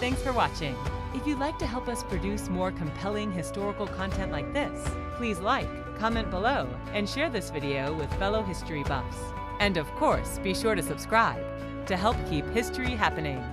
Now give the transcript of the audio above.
Thanks for watching. If you'd like to help us produce more compelling historical content like this, please like, comment below, and share this video with fellow history buffs. And of course, be sure to subscribe to help keep history happening.